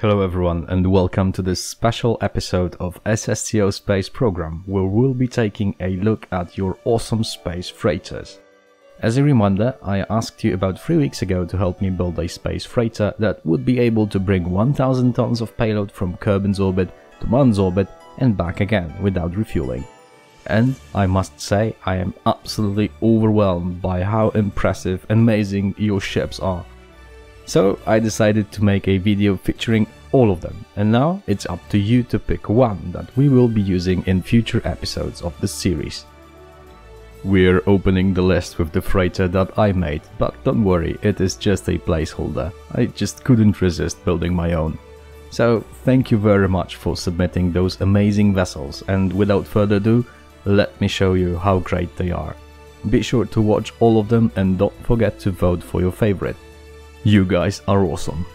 Hello everyone and welcome to this special episode of SSTO Space Program where we'll be taking a look at your awesome space freighters. As a reminder, I asked you about 3 weeks ago to help me build a space freighter that would be able to bring 1000 tons of payload from Kerbin's orbit to Mun's orbit and back again without refueling. And I must say, I am absolutely overwhelmed by how impressive, and amazing your ships are. So I decided to make a video featuring all of them, and now it's up to you to pick one that we will be using in future episodes of the series. We're opening the list with the freighter that I made, but don't worry, it is just a placeholder. I just couldn't resist building my own. So thank you very much for submitting those amazing vessels, and without further ado, let me show you how great they are. Be sure to watch all of them and don't forget to vote for your favorite. You guys are awesome.